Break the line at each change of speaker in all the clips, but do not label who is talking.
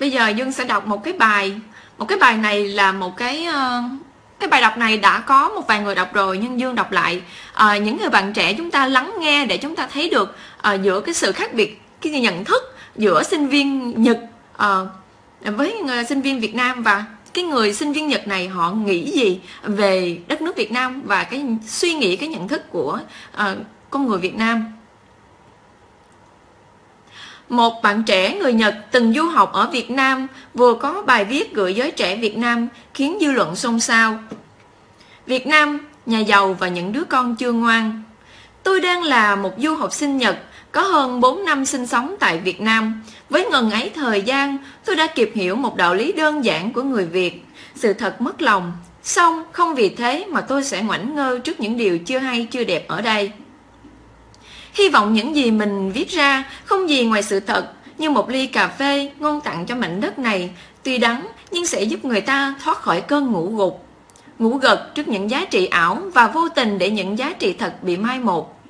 bây giờ dương sẽ đọc một cái bài. Một cái bài này là một cái uh, cái bài đọc này đã có một vài người đọc rồi nhưng dương đọc lại. Uh, những người bạn trẻ chúng ta lắng nghe để chúng ta thấy được uh, giữa cái sự khác biệt cái nhận thức giữa sinh viên nhật uh, với người sinh viên việt nam và cái người sinh viên Nhật này họ nghĩ gì về đất nước Việt Nam và cái suy nghĩ cái nhận thức của uh, con người Việt Nam? Một bạn trẻ người Nhật từng du học ở Việt Nam vừa có bài viết gửi giới trẻ Việt Nam khiến dư luận xôn xao. Việt Nam, nhà giàu và những đứa con chưa ngoan. Tôi đang là một du học sinh Nhật, có hơn 4 năm sinh sống tại Việt Nam. Với ngần ấy thời gian, tôi đã kịp hiểu một đạo lý đơn giản của người Việt. Sự thật mất lòng, xong không vì thế mà tôi sẽ ngoảnh ngơ trước những điều chưa hay chưa đẹp ở đây. Hy vọng những gì mình viết ra không gì ngoài sự thật, như một ly cà phê ngon tặng cho mảnh đất này, tuy đắng nhưng sẽ giúp người ta thoát khỏi cơn ngủ gục. Ngủ gật trước những giá trị ảo và vô tình để những giá trị thật bị mai một.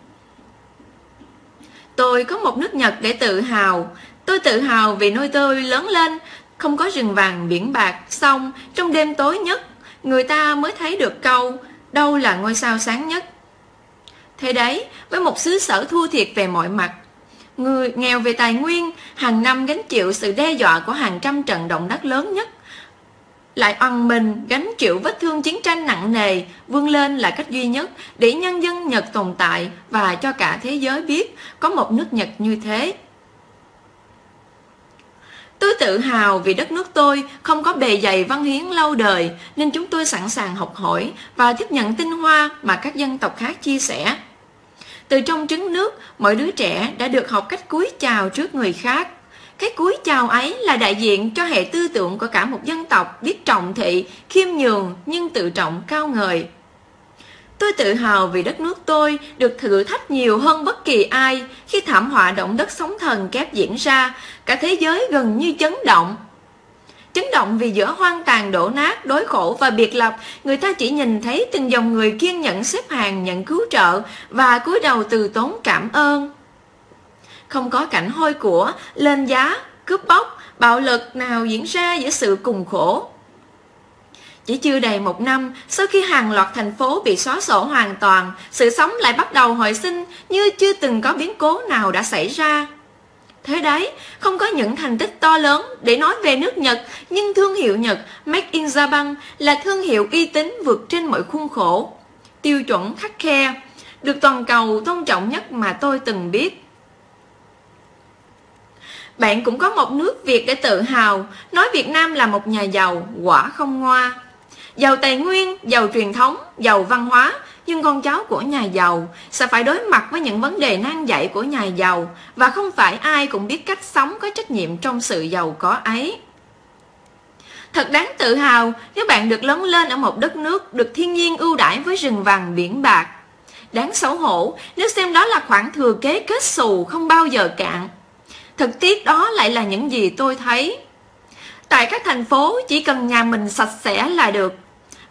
Tôi có một nước Nhật để tự hào. Tôi tự hào vì nơi tôi lớn lên, không có rừng vàng biển bạc, xong trong đêm tối nhất, người ta mới thấy được câu đâu là ngôi sao sáng nhất. Thế đấy, với một xứ sở thua thiệt về mọi mặt, người nghèo về tài nguyên, hàng năm gánh chịu sự đe dọa của hàng trăm trận động đất lớn nhất, lại oằn mình gánh chịu vết thương chiến tranh nặng nề, vươn lên là cách duy nhất để nhân dân Nhật tồn tại và cho cả thế giới biết có một nước Nhật như thế. Tôi tự hào vì đất nước tôi không có bề dày văn hiến lâu đời nên chúng tôi sẵn sàng học hỏi và tiếp nhận tinh hoa mà các dân tộc khác chia sẻ. Từ trong trứng nước, mỗi đứa trẻ đã được học cách cúi chào trước người khác. Cái cúi chào ấy là đại diện cho hệ tư tưởng của cả một dân tộc biết trọng thị, khiêm nhường nhưng tự trọng cao ngời. Tôi tự hào vì đất nước tôi được thử thách nhiều hơn bất kỳ ai khi thảm họa động đất sóng thần kép diễn ra, cả thế giới gần như chấn động. Chấn động vì giữa hoang tàn đổ nát, đối khổ và biệt lập, người ta chỉ nhìn thấy từng dòng người kiên nhẫn xếp hàng nhận cứu trợ và cúi đầu từ tốn cảm ơn. Không có cảnh hôi của, lên giá, cướp bóc, bạo lực nào diễn ra giữa sự cùng khổ. Chỉ chưa đầy một năm, sau khi hàng loạt thành phố bị xóa sổ hoàn toàn, sự sống lại bắt đầu hồi sinh như chưa từng có biến cố nào đã xảy ra. Thế đấy, không có những thành tích to lớn để nói về nước Nhật, nhưng thương hiệu Nhật Made in Japan là thương hiệu uy tín vượt trên mọi khuôn khổ. Tiêu chuẩn khắc khe, được toàn cầu tôn trọng nhất mà tôi từng biết. Bạn cũng có một nước Việt để tự hào, nói Việt Nam là một nhà giàu, quả không ngoa. Giàu tài nguyên, giàu truyền thống, giàu văn hóa, nhưng con cháu của nhà giàu sẽ phải đối mặt với những vấn đề nan giải của nhà giàu và không phải ai cũng biết cách sống có trách nhiệm trong sự giàu có ấy. Thật đáng tự hào, nếu bạn được lớn lên ở một đất nước được thiên nhiên ưu đãi với rừng vàng biển bạc. Đáng xấu hổ, nếu xem đó là khoản thừa kế kết xù không bao giờ cạn. Thực tiết đó lại là những gì tôi thấy. Tại các thành phố, chỉ cần nhà mình sạch sẽ là được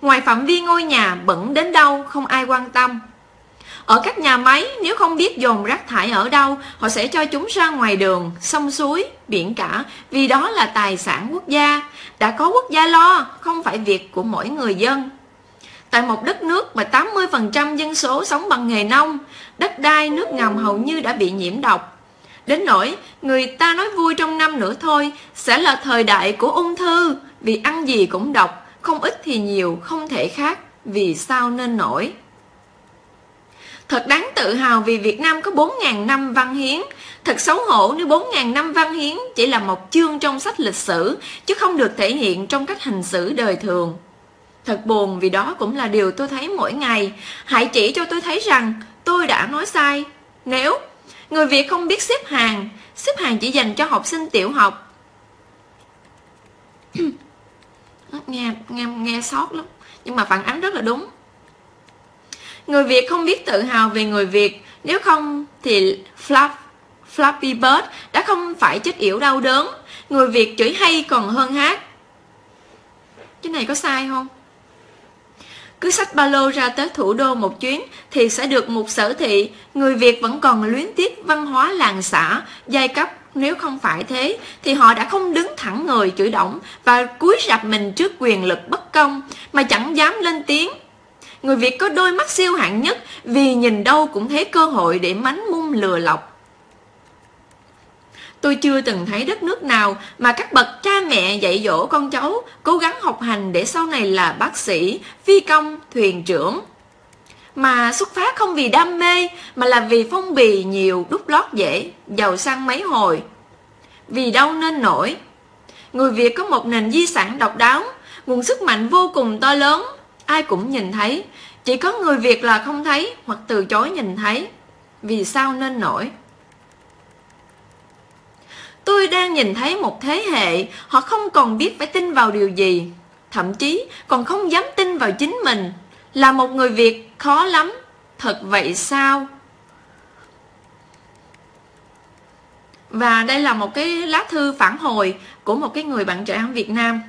Ngoài phạm vi ngôi nhà bẩn đến đâu không ai quan tâm. Ở các nhà máy nếu không biết dồn rác thải ở đâu Họ sẽ cho chúng ra ngoài đường, sông suối, biển cả Vì đó là tài sản quốc gia. Đã có quốc gia lo, không phải việc của mỗi người dân. Tại một đất nước mà 80% dân số sống bằng nghề nông Đất đai, nước ngầm hầu như đã bị nhiễm độc. Đến nỗi người ta nói vui trong năm nữa thôi Sẽ là thời đại của ung thư Vì ăn gì cũng độc không ít thì nhiều, không thể khác, vì sao nên nổi. Thật đáng tự hào vì Việt Nam có 4.000 năm văn hiến. Thật xấu hổ nếu 4.000 năm văn hiến chỉ là một chương trong sách lịch sử, chứ không được thể hiện trong cách hành xử đời thường. Thật buồn vì đó cũng là điều tôi thấy mỗi ngày. Hãy chỉ cho tôi thấy rằng tôi đã nói sai. Nếu người Việt không biết xếp hàng, xếp hàng chỉ dành cho học sinh tiểu học, nghe nghe nghe sót lắm. Nhưng mà phản ánh rất là đúng. Người việt không biết tự hào về người việt. Nếu không thì flap flappy bird đã không phải chết yểu đau đớn. Người việt chửi hay còn hơn hát. Cái này có sai không? Cứ sách ba lô ra tới thủ đô một chuyến thì sẽ được một sở thị. Người việt vẫn còn luyến tiếc văn hóa làng xã, giai cấp nếu không phải thế thì họ đã không đứng thẳng người chửi động và cúi rạp mình trước quyền lực bất công mà chẳng dám lên tiếng. Người Việt có đôi mắt siêu hạng nhất vì nhìn đâu cũng thấy cơ hội để mánh mung lừa lọc. Tôi chưa từng thấy đất nước nào mà các bậc cha mẹ dạy dỗ con cháu cố gắng học hành để sau này là bác sĩ, phi công, thuyền trưởng. Mà xuất phát không vì đam mê mà là vì phong bì nhiều đúc lót dễ, giàu sang mấy hồi. Vì đâu nên nổi. Người Việt có một nền di sản độc đáo, nguồn sức mạnh vô cùng to lớn, ai cũng nhìn thấy, chỉ có người Việt là không thấy hoặc từ chối nhìn thấy. Vì sao nên nổi? Tôi đang nhìn thấy một thế hệ Họ không còn biết phải tin vào điều gì Thậm chí còn không dám tin vào chính mình Là một người Việt khó lắm Thật vậy sao? Và đây là một cái lá thư phản hồi Của một cái người bạn trẻ ở Việt Nam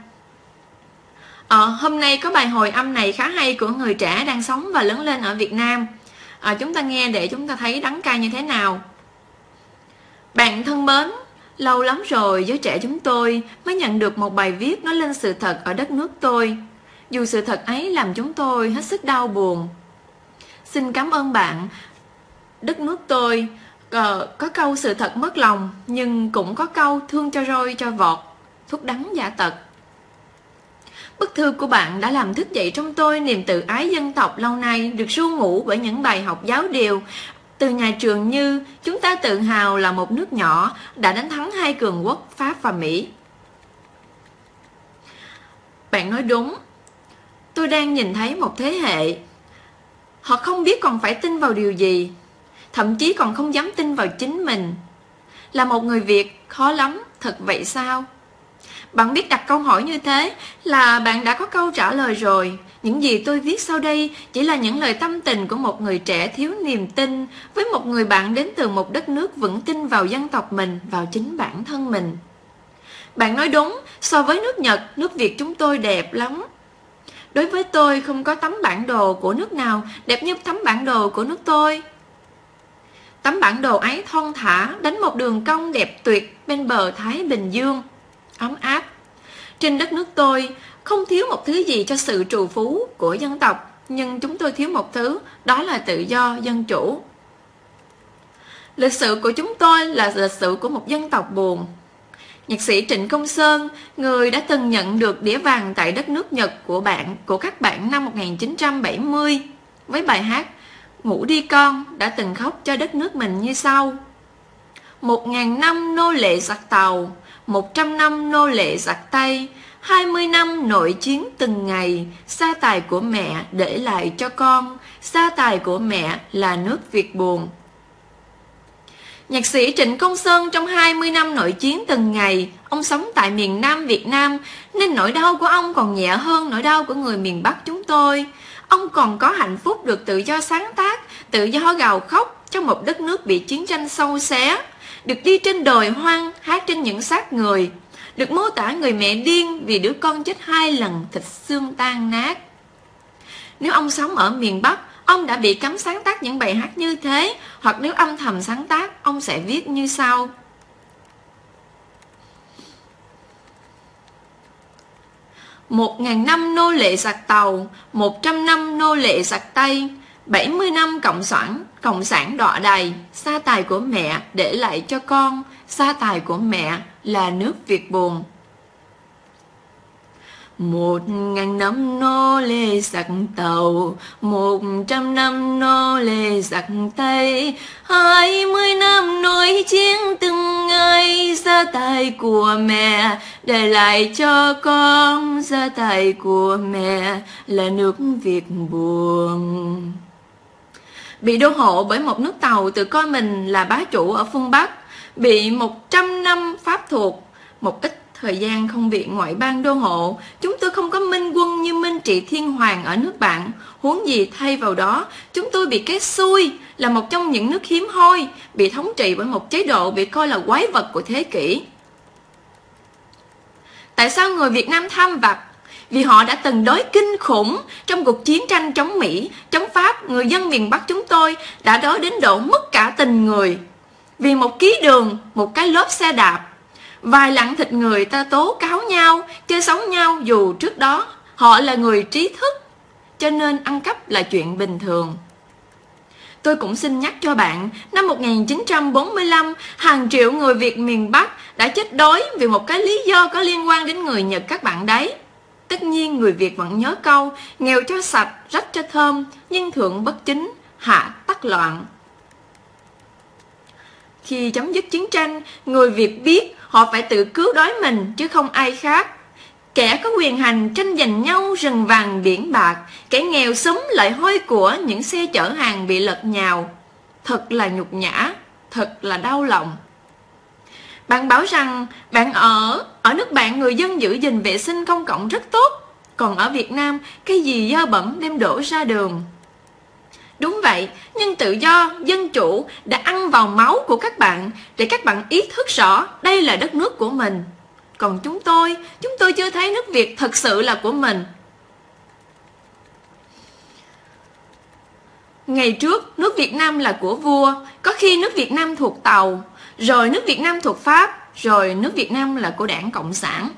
à, Hôm nay có bài hồi âm này khá hay Của người trẻ đang sống và lớn lên ở Việt Nam à, Chúng ta nghe để chúng ta thấy đắng cay như thế nào Bạn thân mến Lâu lắm rồi giới trẻ chúng tôi mới nhận được một bài viết nói lên sự thật ở đất nước tôi. Dù sự thật ấy làm chúng tôi hết sức đau buồn. Xin cảm ơn bạn. Đất nước tôi có, có câu sự thật mất lòng, nhưng cũng có câu thương cho roi cho vọt, thuốc đắng giả tật. Bức thư của bạn đã làm thức dậy trong tôi niềm tự ái dân tộc lâu nay được ru ngủ bởi những bài học giáo điều từ nhà trường như chúng ta tự hào là một nước nhỏ đã đánh thắng hai cường quốc Pháp và Mỹ. Bạn nói đúng. Tôi đang nhìn thấy một thế hệ. Họ không biết còn phải tin vào điều gì. Thậm chí còn không dám tin vào chính mình. Là một người Việt khó lắm, thật vậy sao? Bạn biết đặt câu hỏi như thế là bạn đã có câu trả lời rồi. Những gì tôi viết sau đây chỉ là những lời tâm tình của một người trẻ thiếu niềm tin với một người bạn đến từ một đất nước vững tin vào dân tộc mình, vào chính bản thân mình. Bạn nói đúng, so với nước Nhật, nước Việt chúng tôi đẹp lắm. Đối với tôi không có tấm bản đồ của nước nào đẹp như tấm bản đồ của nước tôi. Tấm bản đồ ấy thon thả, đánh một đường cong đẹp tuyệt bên bờ Thái Bình Dương, ấm áp. Trên đất nước tôi, không thiếu một thứ gì cho sự trù phú của dân tộc, nhưng chúng tôi thiếu một thứ, đó là tự do, dân chủ. Lịch sử của chúng tôi là lịch sử của một dân tộc buồn. Nhạc sĩ Trịnh Công Sơn, người đã từng nhận được đĩa vàng tại đất nước Nhật của bạn của các bạn năm 1970 với bài hát Ngủ đi con đã từng khóc cho đất nước mình như sau. Một ngàn năm nô lệ giặc tàu, một trăm năm nô lệ giặc Tây, 20 năm nội chiến từng ngày, gia tài của mẹ để lại cho con, gia tài của mẹ là nước Việt buồn. Nhạc sĩ Trịnh Công Sơn trong 20 năm nội chiến từng ngày, ông sống tại miền Nam Việt Nam, nên nỗi đau của ông còn nhẹ hơn nỗi đau của người miền Bắc chúng tôi. Ông còn có hạnh phúc được tự do sáng tác, tự do gào khóc trong một đất nước bị chiến tranh sâu xé, được đi trên đồi hoang, hát trên những xác người, được mô tả người mẹ điên vì đứa con chết hai lần thịt xương tan nát. Nếu ông sống ở miền Bắc, ông đã bị cấm sáng tác những bài hát như thế, hoặc nếu âm thầm sáng tác, ông sẽ viết như sau. Một ngàn năm nô lệ giặc tàu, một trăm năm nô lệ giặc Tây, bảy mươi năm cộng sản, cộng sản đọa đầy, sa tài của mẹ để lại cho con, sa tài của mẹ là nước Việt buồn. Một ngàn năm nô lệ giặc tàu, một trăm năm nô lệ giặc Tây, hai mươi năm nổi chiến từng ngày, gia tài của mẹ để lại cho con, gia tài của mẹ là nước Việt buồn. Bị đô hộ bởi một nước tàu tự coi mình là bá chủ ở phương Bắc, bị 100 năm pháp thuộc, một ít thời gian không bị ngoại bang đô hộ, chúng tôi không có minh quân như Minh Trị Thiên Hoàng ở nước bạn, huống gì thay vào đó, chúng tôi bị cái xui là một trong những nước hiếm hoi, bị thống trị bởi một chế độ bị coi là quái vật của thế kỷ. Tại sao người Việt Nam tham vặt? Vì họ đã từng đói kinh khủng trong cuộc chiến tranh chống Mỹ, chống Pháp, người dân miền Bắc chúng tôi đã đói đến độ mất cả tình người. Vì một ký đường, một cái lốp xe đạp Vài lặng thịt người ta tố cáo nhau Chơi xấu nhau dù trước đó Họ là người trí thức Cho nên ăn cắp là chuyện bình thường Tôi cũng xin nhắc cho bạn, năm 1945, hàng triệu người Việt miền Bắc đã chết đói vì một cái lý do có liên quan đến người Nhật các bạn đấy. Tất nhiên người Việt vẫn nhớ câu, nghèo cho sạch, rách cho thơm, nhưng thượng bất chính, hạ tắc loạn. Khi chấm dứt chiến tranh, người Việt biết họ phải tự cứu đói mình chứ không ai khác. Kẻ có quyền hành tranh giành nhau rừng vàng biển bạc, kẻ nghèo sống lại hôi của những xe chở hàng bị lật nhào. Thật là nhục nhã, thật là đau lòng. Bạn bảo rằng bạn ở ở nước bạn người dân giữ gìn vệ sinh công cộng rất tốt, còn ở Việt Nam cái gì dơ bẩn đem đổ ra đường. Đúng vậy, nhưng tự do, dân chủ đã ăn vào máu của các bạn để các bạn ý thức rõ đây là đất nước của mình. Còn chúng tôi, chúng tôi chưa thấy nước Việt thật sự là của mình. Ngày trước, nước Việt Nam là của vua, có khi nước Việt Nam thuộc Tàu, rồi nước Việt Nam thuộc Pháp, rồi nước Việt Nam là của đảng Cộng sản.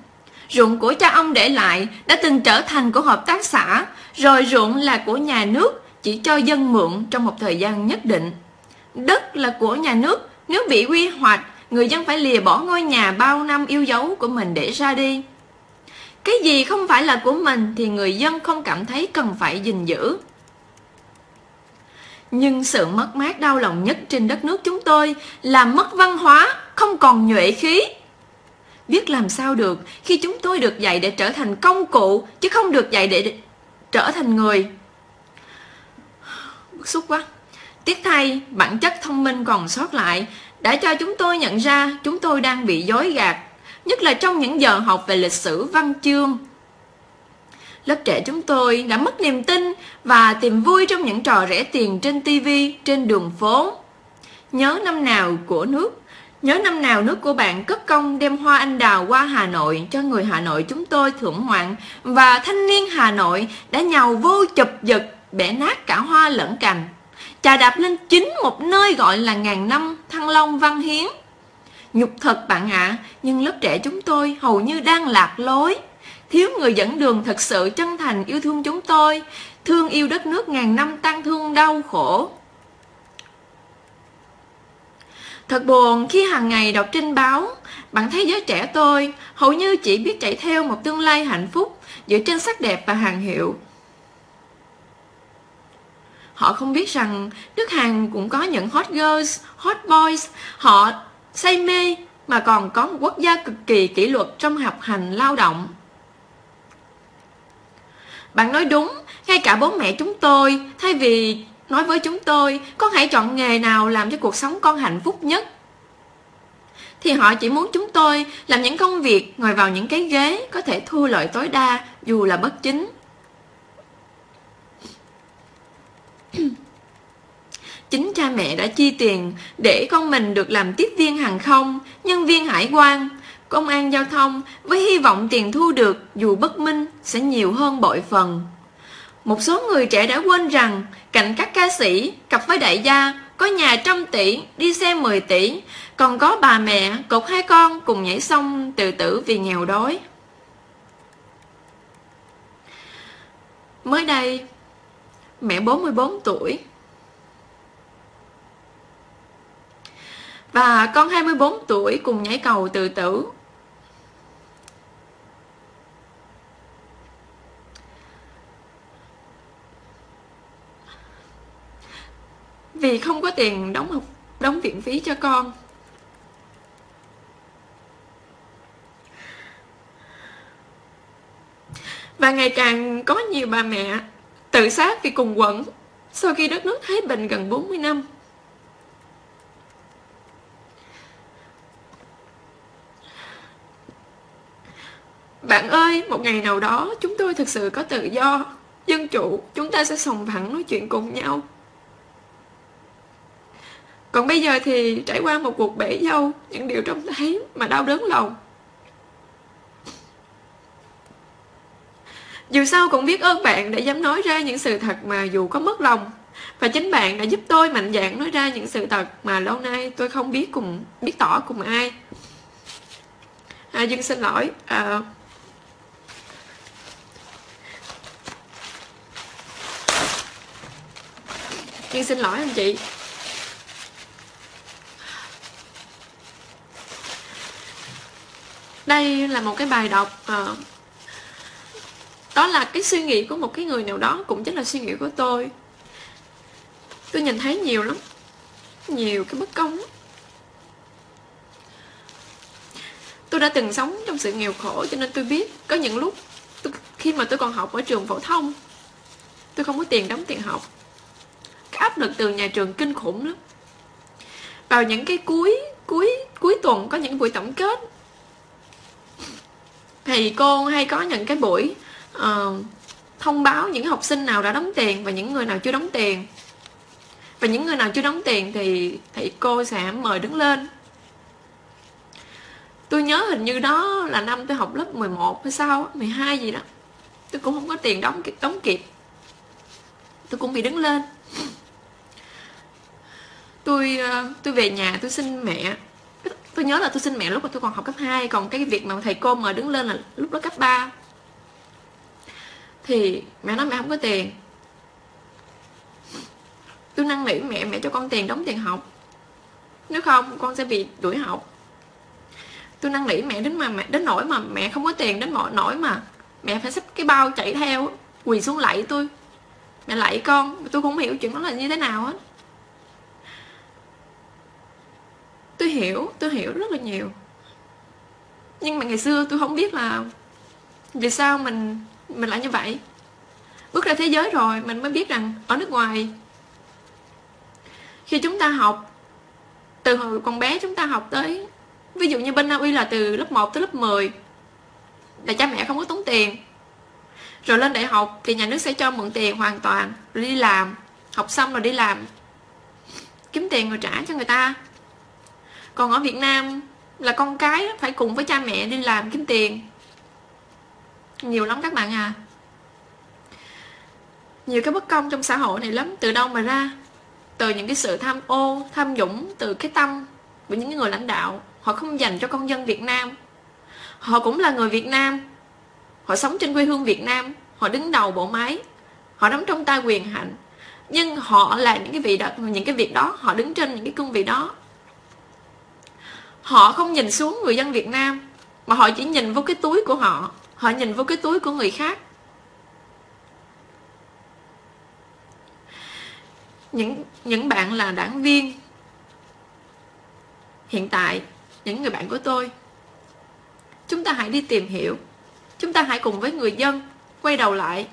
Ruộng của cha ông để lại đã từng trở thành của hợp tác xã, rồi ruộng là của nhà nước, chỉ cho dân mượn trong một thời gian nhất định. Đất là của nhà nước, nếu bị quy hoạch, người dân phải lìa bỏ ngôi nhà bao năm yêu dấu của mình để ra đi. Cái gì không phải là của mình thì người dân không cảm thấy cần phải gìn giữ. Nhưng sự mất mát đau lòng nhất trên đất nước chúng tôi là mất văn hóa, không còn nhuệ khí. Biết làm sao được khi chúng tôi được dạy để trở thành công cụ, chứ không được dạy để trở thành người. Bức xúc quá. Tiếc thay, bản chất thông minh còn sót lại đã cho chúng tôi nhận ra chúng tôi đang bị dối gạt, nhất là trong những giờ học về lịch sử văn chương. Lớp trẻ chúng tôi đã mất niềm tin và tìm vui trong những trò rẻ tiền trên TV, trên đường phố. Nhớ năm nào của nước, nhớ năm nào nước của bạn cất công đem hoa anh đào qua Hà Nội cho người Hà Nội chúng tôi thưởng ngoạn và thanh niên Hà Nội đã nhào vô chụp giật, bẻ nát cả hoa lẫn cành. Chà đạp lên chính một nơi gọi là ngàn năm thăng long văn hiến. Nhục thật bạn ạ à, nhưng lớp trẻ chúng tôi hầu như đang lạc lối. Thiếu người dẫn đường thật sự chân thành yêu thương chúng tôi thương yêu đất nước ngàn năm tan thương đau khổ. Thật buồn khi hàng ngày đọc trên báo, bạn thấy giới trẻ tôi hầu như chỉ biết chạy theo một tương lai hạnh phúc dựa trên sắc đẹp và hàng hiệu. Họ không biết rằng nước Hàn cũng có những hot girls, hot boys, họ say mê mà còn có một quốc gia cực kỳ kỷ luật trong học hành lao động. Bạn nói đúng, ngay cả bố mẹ chúng tôi, thay vì nói với chúng tôi, con hãy chọn nghề nào làm cho cuộc sống con hạnh phúc nhất. Thì họ chỉ muốn chúng tôi làm những công việc ngồi vào những cái ghế có thể thu lợi tối đa dù là bất chính. Chính cha mẹ đã chi tiền để con mình được làm tiếp viên hàng không, nhân viên hải quan, công an giao thông với hy vọng tiền thu được dù bất minh sẽ nhiều hơn bội phần. Một số người trẻ đã quên rằng cạnh các ca sĩ cặp với đại gia có nhà trăm tỷ, đi xe 10 tỷ, còn có bà mẹ, cột hai con cùng nhảy sông tự tử vì nghèo đói. Mới đây, mẹ 44 tuổi. Và con 24 tuổi cùng nhảy cầu tự tử. Vì không có tiền đóng học, đóng viện phí cho con. Và ngày càng có nhiều bà mẹ tự sát vì cùng quẩn sau khi đất nước Thái Bình gần 40 năm. Bạn ơi, một ngày nào đó chúng tôi thực sự có tự do, dân chủ, chúng ta sẽ sòng phẳng nói chuyện cùng nhau. Còn bây giờ thì trải qua một cuộc bể dâu, những điều trông thấy mà đau đớn lòng. Dù sao cũng biết ơn bạn đã dám nói ra những sự thật mà dù có mất lòng. Và chính bạn đã giúp tôi mạnh dạn nói ra những sự thật mà lâu nay tôi không biết cùng biết tỏ cùng ai. À, Dương xin lỗi à, Dương xin lỗi anh chị. Đây là một cái bài đọc uh, đó là cái suy nghĩ của một cái người nào đó cũng chính là suy nghĩ của tôi. Tôi nhìn thấy nhiều lắm nhiều cái bất công tôi đã từng sống trong sự nghèo khổ cho nên tôi biết có những lúc tôi, khi mà tôi còn học ở trường phổ thông tôi không có tiền đóng tiền học. Cái áp lực từ nhà trường kinh khủng lắm. Vào những cái cuối cuối cuối tuần có những buổi tổng kết thầy cô hay có những cái buổi uh, thông báo những học sinh nào đã đóng tiền và những người nào chưa đóng tiền. Và những người nào chưa đóng tiền thì thầy cô sẽ mời đứng lên. Tôi nhớ hình như đó là năm tôi học lớp 11 hay sao 12 gì đó. Tôi cũng không có tiền đóng đóng kịp. Tôi cũng bị đứng lên. Tôi ờ, tôi về nhà tôi xin mẹ. Tôi nhớ là tôi xin mẹ lúc mà tôi còn học cấp 2 còn cái việc mà thầy cô mời đứng lên là lúc đó cấp 3 thì mẹ nói mẹ không có tiền. Tôi năn nỉ mẹ mẹ cho con tiền, đóng tiền học. Nếu không, con sẽ bị đuổi học. Tôi năn nỉ mẹ đến mà mẹ, đến nỗi mà mẹ không có tiền, đến mọi nỗi mà mẹ phải xách cái bao chạy theo, quỳ xuống lạy tôi. Mẹ lạy con, tôi không hiểu chuyện đó là như thế nào hết tôi hiểu tôi hiểu rất là nhiều. Nhưng mà ngày xưa tôi không biết là vì sao mình mình lại như vậy. Bước ra thế giới rồi, mình mới biết rằng ở nước ngoài, khi chúng ta học, từ hồi còn bé chúng ta học tới, ví dụ như bên Na Uy là từ lớp 1 tới lớp 10 là cha mẹ không có tốn tiền. Rồi lên đại học thì nhà nước sẽ cho mượn tiền hoàn toàn, rồi đi làm. Học xong rồi đi làm. Kiếm tiền rồi trả cho người ta. Còn ở Việt Nam là con cái phải cùng với cha mẹ đi làm kiếm tiền nhiều lắm các bạn à. Nhiều cái bất công trong xã hội này lắm, từ đâu mà ra? Từ những cái sự tham ô, tham nhũng từ cái tâm của những người lãnh đạo. Họ không dành cho công dân Việt Nam. Họ cũng là người Việt Nam. Họ sống trên quê hương Việt Nam. Họ đứng đầu bộ máy. Họ nắm trong tay quyền hạnh nhưng họ làm những cái vị đó, những cái việc đó, họ đứng trên những cái cương vị đó. Họ không nhìn xuống người dân Việt Nam, mà họ chỉ nhìn vô cái túi của họ họ nhìn vô cái túi của người khác. Những những bạn là đảng viên. Hiện tại, những người bạn của tôi, chúng ta hãy đi tìm hiểu. Chúng ta hãy cùng với người dân quay đầu lại,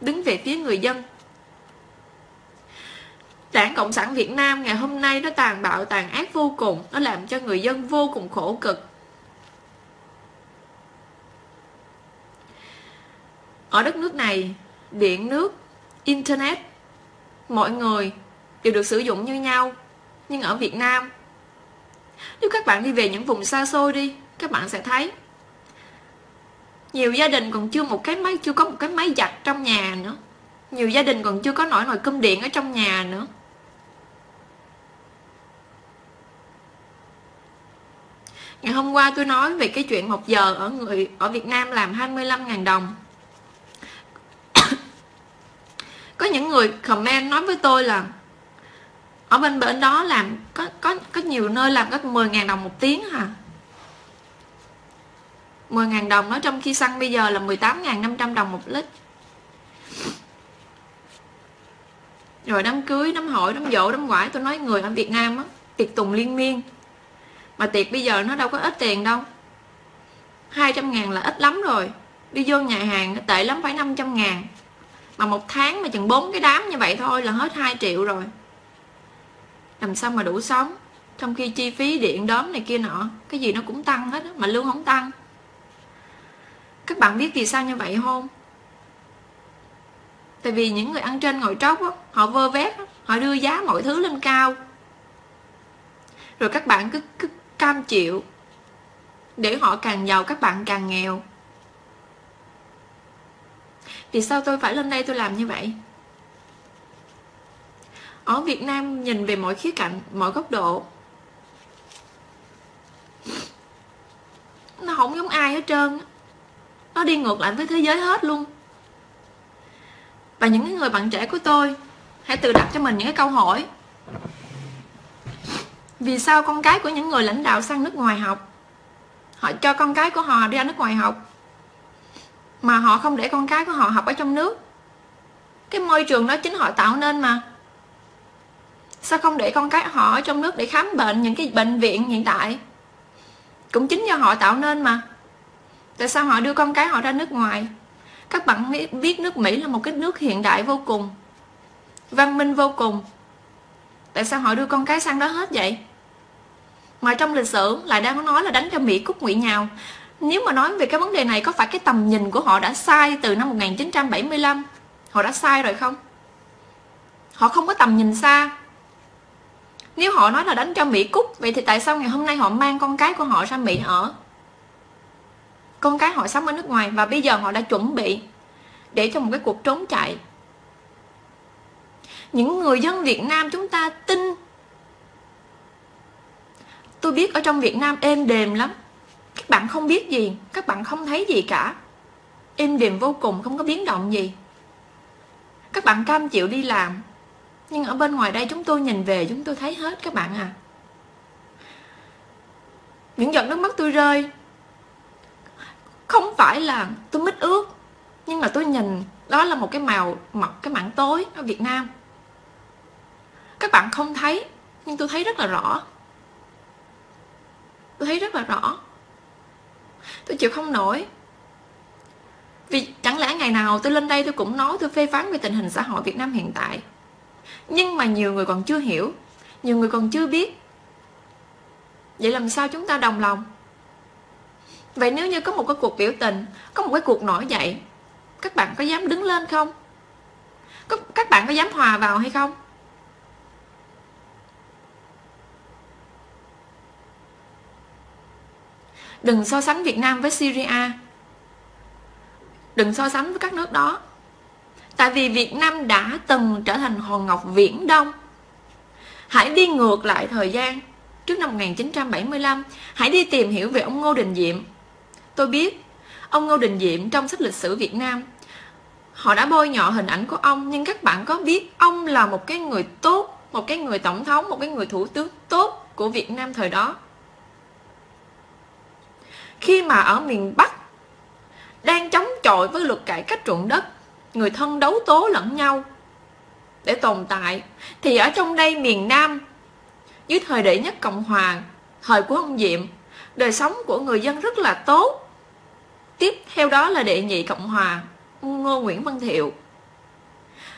đứng về phía người dân. Đảng Cộng sản Việt Nam ngày hôm nay nó tàn bạo, tàn ác vô cùng. Nó làm cho người dân vô cùng khổ cực. Ở đất nước này Điện nước, Internet Mọi người đều được sử dụng như nhau Nhưng ở Việt Nam Nếu các bạn đi về những vùng xa xôi đi Các bạn sẽ thấy Nhiều gia đình còn chưa một cái máy Chưa có một cái máy giặt trong nhà nữa. Nhiều gia đình còn chưa có nổi nồi cơm điện ở trong nhà nữa. Ngày hôm qua tôi nói về cái chuyện một giờ ở người ở Việt Nam làm 25.000 đồng. Có những người comment nói với tôi là Ở bên bên đó làm Có có có nhiều nơi làm có 10.000 đồng một tiếng hả? à. 10.000 đồng nó trong khi xăng bây giờ là 18.500 đồng một lít. Rồi đám cưới, đám hội, đám dỗ, đám quải Tôi nói người ở Việt Nam á Tiệc tùng liên miên. Mà tiệc bây giờ nó đâu có ít tiền đâu. 200 ngàn là ít lắm rồi. Đi vô nhà hàng tệ lắm phải 500 ngàn. Mà một tháng mà chừng bốn cái đám như vậy thôi là hết 2 triệu rồi. Làm sao mà đủ sống? Trong khi chi phí điện đóm này kia nọ Cái gì nó cũng tăng hết mà lương không tăng. Các bạn biết vì sao như vậy không? Tại vì những người ăn trên ngồi tróc Họ vơ vét Họ đưa giá mọi thứ lên cao. Rồi các bạn cứ, cứ cam chịu để họ càng giàu các bạn càng nghèo vì sao tôi phải lên đây tôi làm như vậy? Ở Việt Nam nhìn về mọi khía cạnh, mọi góc độ, nó không giống ai hết trơn nó đi ngược lại với thế giới hết luôn. Và những người bạn trẻ của tôi, hãy tự đặt cho mình những cái câu hỏi. Vì sao con cái của những người lãnh đạo sang nước ngoài học? Họ cho con cái của họ đi ra nước ngoài học mà họ không để con cái của họ học ở trong nước. Cái môi trường đó chính họ tạo nên mà. Sao không để con cái họ ở trong nước để khám bệnh, những cái bệnh viện hiện tại? Cũng chính do họ tạo nên mà. Tại sao họ đưa con cái họ ra nước ngoài? Các bạn biết nước mỹ là một cái nước hiện đại vô cùng, văn minh vô cùng. Tại sao họ đưa con cái sang đó hết vậy? Mà trong lịch sử lại đang nói là đánh cho mỹ cúc ngụy nhào nếu mà nói về cái vấn đề này, có phải cái tầm nhìn của họ đã sai từ năm 1975 họ đã sai rồi không? Họ không có tầm nhìn xa. Nếu họ nói là đánh cho mỹ cút, vậy thì tại sao ngày hôm nay họ mang con cái của họ sang mỹ ở? Con cái họ sống ở nước ngoài và bây giờ họ đã chuẩn bị để cho một cái cuộc trốn chạy. Những người dân Việt Nam chúng ta tin. Tôi biết ở trong Việt Nam êm đềm lắm các bạn không biết gì, các bạn không thấy gì cả. Im điềm vô cùng, không có biến động gì. Các bạn cam chịu đi làm, nhưng ở bên ngoài đây chúng tôi nhìn về, chúng tôi thấy hết các bạn à. Những giọt nước mắt tôi rơi. Không phải là tôi mít ướt nhưng mà tôi nhìn, đó là một cái màu mặt cái mảng tối ở Việt Nam. Các bạn không thấy, nhưng tôi thấy rất là rõ. Tôi thấy rất là rõ tôi chịu không nổi. Vì chẳng lẽ ngày nào tôi lên đây tôi cũng nói tôi phê phán về tình hình xã hội Việt Nam hiện tại. Nhưng mà nhiều người còn chưa hiểu, nhiều người còn chưa biết. Vậy làm sao chúng ta đồng lòng? Vậy nếu như có một cái cuộc biểu tình, có một cái cuộc nổi dậy, các bạn có dám đứng lên không? Các bạn có dám hòa vào hay không? Đừng so sánh Việt Nam với Syria. Đừng so sánh với các nước đó. Tại vì Việt Nam đã từng trở thành hòn ngọc viễn đông. Hãy đi ngược lại thời gian. Trước năm 1975 hãy đi tìm hiểu về ông Ngô Đình Diệm. Tôi biết, ông Ngô Đình Diệm trong sách lịch sử Việt Nam, họ đã bôi nhọ hình ảnh của ông, nhưng các bạn có biết ông là một cái người tốt, một cái người tổng thống, một cái người thủ tướng tốt của Việt Nam thời đó khi mà ở miền Bắc, đang chống chọi với luật cải cách ruộng đất, người thân đấu tố lẫn nhau. Để tồn tại, thì ở trong đây miền Nam, dưới thời đệ nhất Cộng Hòa, thời của ông Diệm, đời sống của người dân rất là tốt. Tiếp theo đó là đệ nhị Cộng Hòa, Ngô Nguyễn Văn Thiệu.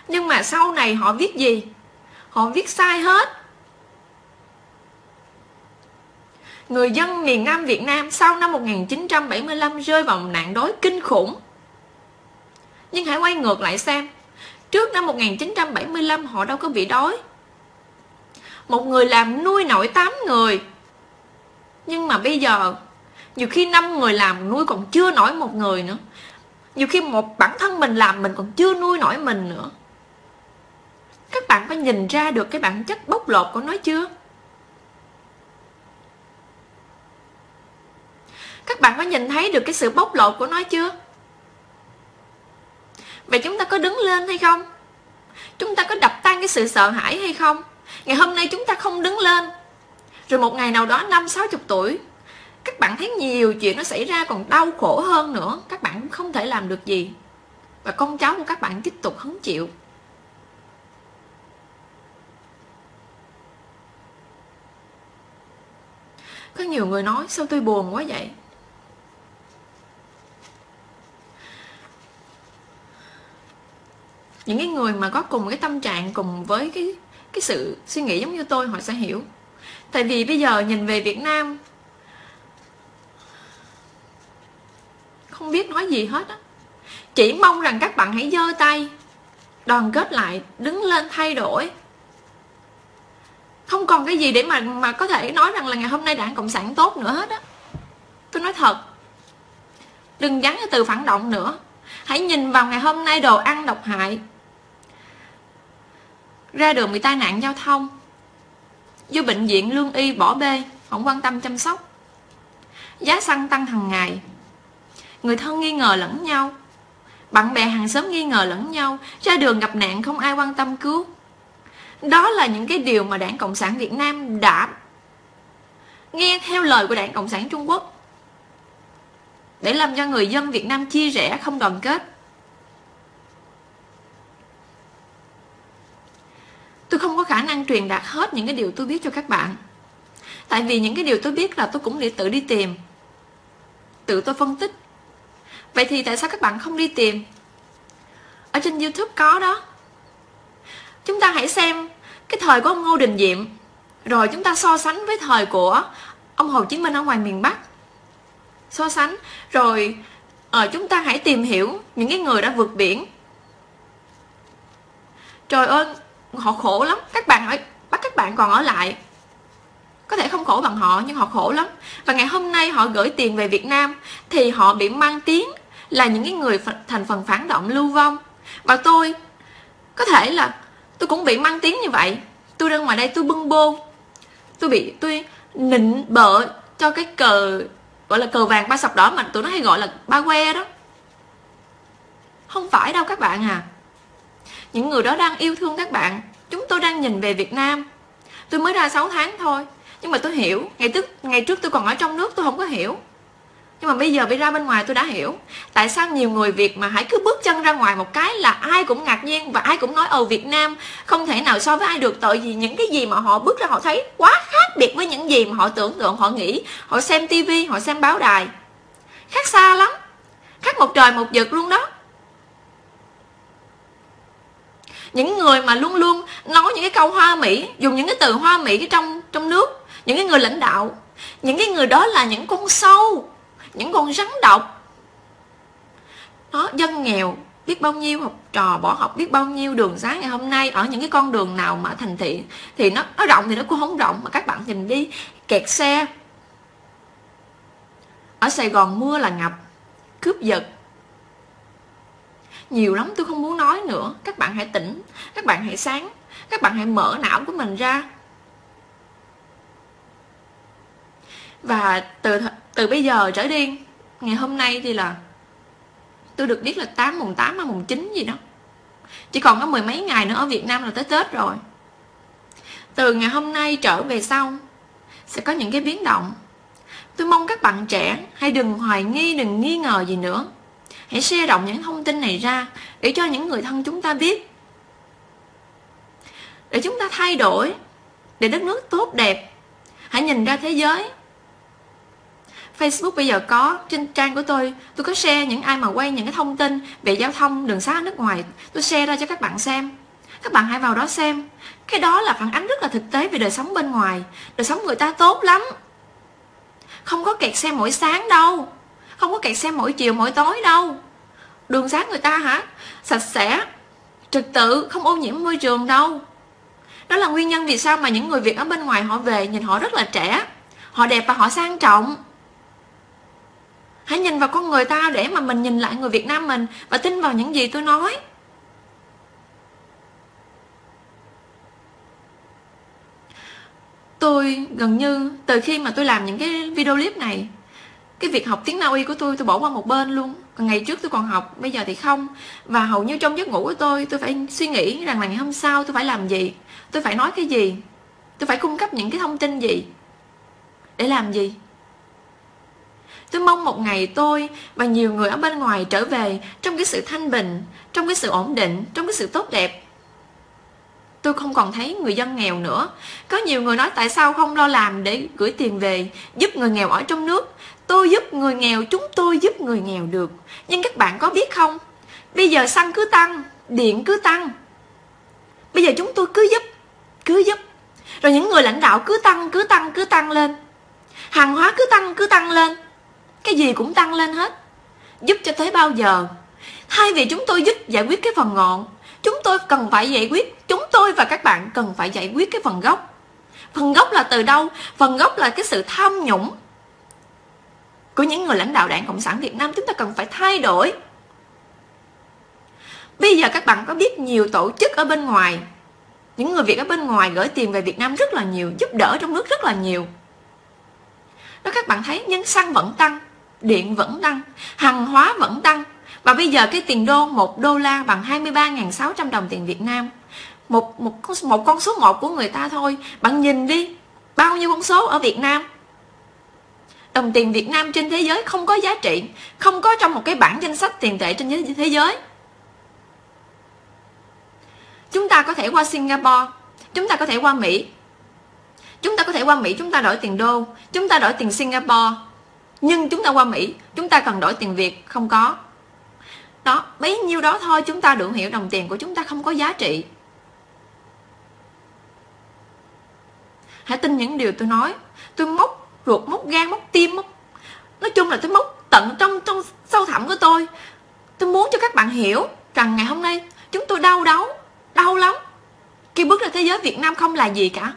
Nhưng mà sau này họ viết gì? Họ viết sai hết. Người dân miền Nam Việt Nam sau năm 1975 rơi vào nạn đói kinh khủng. Nhưng hãy quay ngược lại xem, trước năm 1975 họ đâu có bị đói. Một người làm nuôi nổi 8 người. Nhưng mà bây giờ, nhiều khi 5 người làm nuôi còn chưa nổi một người nữa. Nhiều khi một bản thân mình làm mình còn chưa nuôi nổi mình nữa. Các bạn có nhìn ra được cái bản chất bóc lột của nó chưa? Các bạn có nhìn thấy được cái sự bóc lột của nó chưa? Vậy chúng ta có đứng lên hay không? Chúng ta có đập tan cái sự sợ hãi hay không? Ngày hôm nay chúng ta không đứng lên. Rồi một ngày nào đó năm, sáu chục tuổi, các bạn thấy nhiều chuyện nó xảy ra còn đau khổ hơn nữa. Các bạn cũng không thể làm được gì. Và con cháu của các bạn tiếp tục hứng chịu. Có nhiều người nói, sao tôi buồn quá vậy? Những cái người mà có cùng cái tâm trạng, cùng với cái cái sự suy nghĩ giống như tôi, họ sẽ hiểu. Tại vì bây giờ nhìn về Việt Nam, không biết nói gì hết á. Chỉ mong rằng các bạn hãy giơ tay, đoàn kết lại, đứng lên thay đổi. Không còn cái gì để mà mà có thể nói rằng là ngày hôm nay đảng cộng sản tốt nữa hết á. Tôi nói thật, đừng gắn cái từ phản động nữa. Hãy nhìn vào ngày hôm nay đồ ăn độc hại ra đường bị tai nạn giao thông. Vô bệnh viện lương y bỏ bê, không quan tâm chăm sóc. Giá xăng tăng hàng ngày. Người thân nghi ngờ lẫn nhau. Bạn bè hàng xóm nghi ngờ lẫn nhau. Ra đường gặp nạn không ai quan tâm cứu. Đó là những cái điều mà đảng cộng sản việt nam đã nghe theo lời của đảng cộng sản trung quốc. Để làm cho người dân việt nam chia rẽ không đoàn kết. Tôi không có khả năng truyền đạt hết những cái điều tôi biết cho các bạn. Tại vì những cái điều tôi biết là tôi cũng để tự đi tìm. Tự tôi phân tích. Vậy thì tại sao các bạn không đi tìm? Ở trên youtube có đó. Chúng ta hãy xem cái thời của ông ngô đình diệm. Rồi chúng ta so sánh với thời của ông hồ chí minh ở ngoài miền bắc. So sánh. Rồi ở chúng ta hãy tìm hiểu những cái người đã vượt biển. Trời ơi họ khổ lắm. Các bạn hỏi bắt các bạn còn ở lại. Có thể không khổ bằng họ, nhưng họ khổ lắm. Và ngày hôm nay họ gửi tiền về Việt Nam, thì họ bị mang tiếng là những cái người thành phần phản động lưu vong. Và tôi, có thể là tôi cũng bị mang tiếng như vậy. Tôi ra ngoài đây tôi bưng bô. Tôi bị, tôi nịnh bợ cho cái cờ, gọi là cờ vàng ba sọc đỏ mà tụi nó hay gọi là ba que đó. Không phải đâu các bạn à những người đó đang yêu thương các bạn. Chúng tôi đang nhìn về việt nam. Tôi mới ra 6 tháng thôi. Nhưng mà tôi hiểu. Ngày trước ngày trước tôi còn ở trong nước, tôi không có hiểu. Nhưng mà bây giờ bị ra bên ngoài tôi đã hiểu. Tại sao nhiều người việt mà hãy cứ bước chân ra ngoài một cái là ai cũng ngạc nhiên và ai cũng nói ở việt nam không thể nào so với ai được. Tội vì những cái gì mà họ bước ra họ thấy quá khác biệt với những gì mà họ tưởng tượng, họ nghĩ, họ xem tivi họ xem báo đài. Khác xa lắm. Khác một trời một vực luôn đó. Những người mà luôn luôn nói những cái câu hoa mỹ, dùng những cái từ hoa mỹ trong trong nước, những cái người lãnh đạo, những cái người đó là những con sâu, những con rắn độc. Nó dân nghèo biết bao nhiêu học trò, bỏ học biết bao nhiêu đường xá ngày hôm nay ở những cái con đường nào mà thành thị, thì nó nó rộng thì nó cũng không rộng mà các bạn nhìn đi, kẹt xe. Ở Sài Gòn mưa là ngập, cướp giật nhiều lắm tôi không muốn nói nữa. Các bạn hãy tỉnh. Các bạn hãy sáng. Các bạn hãy mở não của mình ra. Và từ từ bây giờ trở đi, ngày hôm nay thì là tôi được biết là 8 mùng 8 hay mùng 9 gì đó. Chỉ còn có mười mấy ngày nữa ở Việt Nam là tới Tết rồi. Từ ngày hôm nay trở về sau, sẽ có những cái biến động. Tôi mong các bạn trẻ hãy đừng hoài nghi, đừng nghi ngờ gì nữa hãy share rộng những thông tin này ra để cho những người thân chúng ta biết. Để chúng ta thay đổi, để đất nước tốt đẹp. Hãy nhìn ra thế giới. Facebook bây giờ có, trên trang của tôi tôi có share những ai mà quay những cái thông tin về giao thông đường xá nước ngoài, tôi share ra cho các bạn xem. Các bạn hãy vào đó xem. Cái đó là phản ánh rất là thực tế về đời sống bên ngoài. Đời sống người ta tốt lắm. Không có kẹt xe mỗi sáng đâu không có kẹt xe mỗi chiều, mỗi tối đâu. Đường xá người ta hả? Sạch sẽ, trật tự, không ô nhiễm môi trường đâu. Đó là nguyên nhân vì sao mà những người việt ở bên ngoài họ về nhìn họ rất là trẻ. Họ đẹp và họ sang trọng. Hãy nhìn vào con người ta để mà mình nhìn lại người việt nam mình và tin vào những gì tôi nói. Tôi gần như, từ khi mà tôi làm những cái video clip này cái việc học tiếng Na Uy của tôi tôi bỏ qua một bên luôn. Còn ngày trước tôi còn học, bây giờ thì không. Và hầu như trong giấc ngủ của tôi tôi phải suy nghĩ rằng là ngày hôm sau tôi phải làm gì? Tôi phải nói cái gì? Tôi phải cung cấp những cái thông tin gì? Để làm gì? Tôi mong một ngày tôi và nhiều người ở bên ngoài trở về trong cái sự thanh bình, trong cái sự ổn định, trong cái sự tốt đẹp. Tôi không còn thấy người dân nghèo nữa. Có nhiều người nói tại sao không lo làm để gửi tiền về, giúp người nghèo ở trong nước? Tôi giúp người nghèo, chúng tôi giúp người nghèo được. Nhưng các bạn có biết không? Bây giờ xăng cứ tăng, điện cứ tăng. Bây giờ chúng tôi cứ giúp cứ giúp. Rồi những người lãnh đạo cứ tăng cứ tăng cứ tăng lên. Hàng hóa cứ tăng cứ tăng lên. Cái gì cũng tăng lên hết. Giúp cho tới bao giờ? Thay vì chúng tôi giúp giải quyết cái phần ngọn, chúng tôi cần phải giải quyết, chúng tôi và các bạn cần phải giải quyết cái phần gốc. Phần gốc là từ đâu? Phần gốc là cái sự tham nhũng của những người lãnh đạo đảng cộng sản việt nam chúng ta cần phải thay đổi. Bây giờ các bạn có biết nhiều tổ chức ở bên ngoài. Những người Việt ở bên ngoài gửi tiền về Việt Nam rất là nhiều giúp đỡ trong nước rất là nhiều. Đó các bạn thấy nhân xăng vẫn tăng điện vẫn tăng hàng hóa vẫn tăng. Và bây giờ cái tiền đô 1 đô la bằng 23.600 đồng tiền Việt Nam. Một, một, một con số một của người ta thôi. Bạn nhìn đi bao nhiêu con số ở Việt Nam? Đồng tiền Việt Nam trên thế giới không có giá trị, không có trong một cái bảng danh sách tiền tệ trên thế giới. Chúng ta có thể qua Singapore, chúng ta có thể qua Mỹ, chúng ta có thể qua Mỹ chúng ta đổi tiền đô, chúng ta đổi tiền Singapore, nhưng chúng ta qua Mỹ, chúng ta cần đổi tiền Việt, không có. Đó, bấy nhiêu đó thôi chúng ta được hiểu đồng tiền của chúng ta không có giá trị. Hãy tin những điều tôi nói. Tôi móc ruột móc gan móc tim móc nói chung là tôi móc tận trong trong sâu thẳm của tôi. Tôi muốn cho các bạn hiểu rằng ngày hôm nay chúng tôi đau đớn đau lắm. Khi bước ra thế giới việt nam không là gì cả.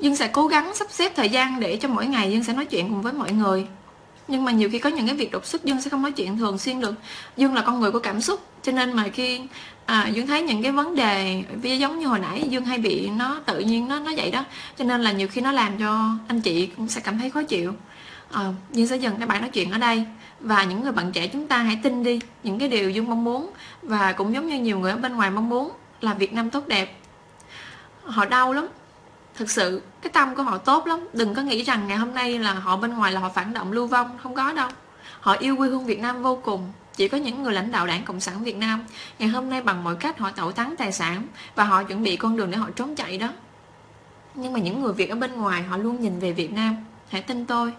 Dương sẽ cố gắng sắp xếp thời gian để cho mỗi ngày Dương sẽ nói chuyện cùng với mọi người nhưng mà nhiều khi có những cái việc đột xuất Dương sẽ không nói chuyện thường xuyên được. Dương là con người của cảm xúc cho nên mà khi à, Dương thấy những cái vấn đề ví giống như hồi nãy Dương hay bị nó tự nhiên nó nó vậy đó. Cho nên là nhiều khi nó làm cho anh chị cũng sẽ cảm thấy khó chịu. À, Dương sẽ dừng các bạn nói chuyện ở đây. Và những người bạn trẻ chúng ta hãy tin đi những cái điều Dương mong muốn. Và cũng giống như nhiều người ở bên ngoài mong muốn là Việt Nam tốt đẹp. Họ đau lắm thực sự, cái tâm của họ tốt lắm. Đừng có nghĩ rằng ngày hôm nay là họ bên ngoài là họ phản động lưu vong. Không có đâu. Họ yêu quê hương Việt Nam vô cùng. Chỉ có những người lãnh đạo đảng Cộng sản Việt Nam. Ngày hôm nay bằng mọi cách họ tẩu tán tài sản và họ chuẩn bị con đường để họ trốn chạy đó. Nhưng mà những người Việt ở bên ngoài họ luôn nhìn về Việt Nam. Hãy tin tôi.